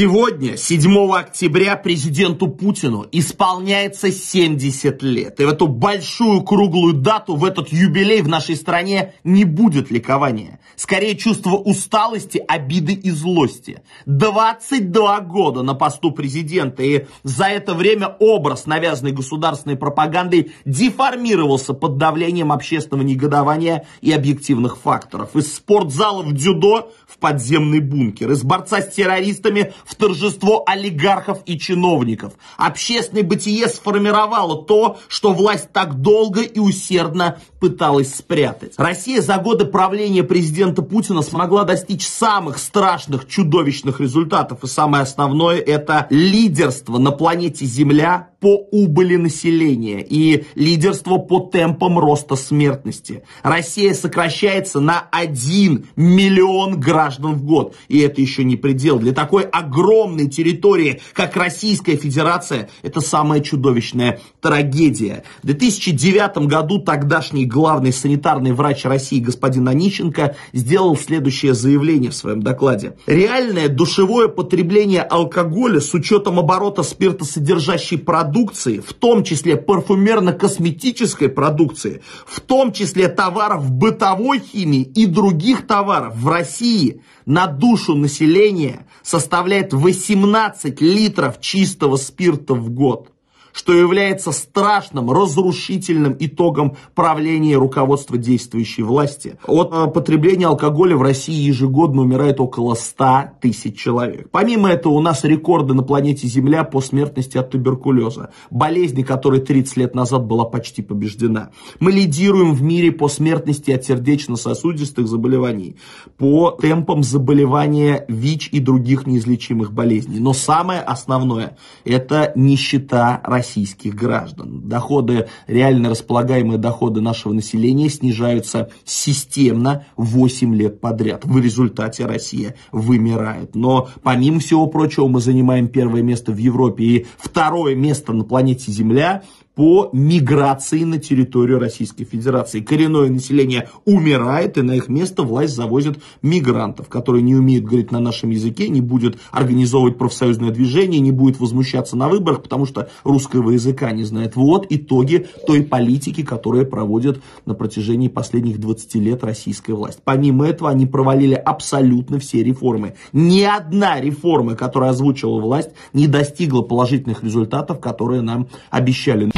Сегодня, 7 октября, президенту Путину исполняется 70 лет. И в эту большую круглую дату, в этот юбилей в нашей стране не будет ликования. Скорее чувство усталости, обиды и злости. 22 года на посту президента. И за это время образ, навязанный государственной пропагандой, деформировался под давлением общественного негодования и объективных факторов. Из спортзала в дзюдо в подземный бункер. Из борца с террористами в торжество олигархов и чиновников. Общественное бытие сформировало то, что власть так долго и усердно пыталась спрятать. Россия за годы правления президента Путина смогла достичь самых страшных, чудовищных результатов. И самое основное это лидерство на планете Земля по убыли населения и лидерство по темпам роста смертности. Россия сокращается на 1 миллион граждан в год. И это еще не предел. Для такой огромной территории, как Российская Федерация, это самая чудовищная трагедия. В 2009 году тогдашний главный санитарный врач России господин Онищенко сделал следующее заявление в своем докладе. Реальное душевое потребление алкоголя с учетом оборота спиртосодержащей продукции продукции, в том числе парфюмерно-косметической продукции, в том числе товаров бытовой химии и других товаров в России на душу населения составляет 18 литров чистого спирта в год что является страшным, разрушительным итогом правления руководства действующей власти. От э, потребления алкоголя в России ежегодно умирает около 100 тысяч человек. Помимо этого у нас рекорды на планете Земля по смертности от туберкулеза, болезни, которая 30 лет назад была почти побеждена. Мы лидируем в мире по смертности от сердечно-сосудистых заболеваний, по темпам заболевания ВИЧ и других неизлечимых болезней. Но самое основное – это нищета России российских граждан. Доходы, реально располагаемые доходы нашего населения снижаются системно 8 лет подряд. В результате Россия вымирает. Но помимо всего прочего мы занимаем первое место в Европе и второе место на планете Земля по миграции на территорию Российской Федерации. Коренное население умирает, и на их место власть завозит мигрантов, которые не умеют говорить на нашем языке, не будет организовывать профсоюзное движение, не будет возмущаться на выборах, потому что русского языка не знает. Вот итоги той политики, которая проводит на протяжении последних 20 лет российская власть. Помимо этого, они провалили абсолютно все реформы. Ни одна реформа, которая озвучила власть, не достигла положительных результатов, которые нам обещали.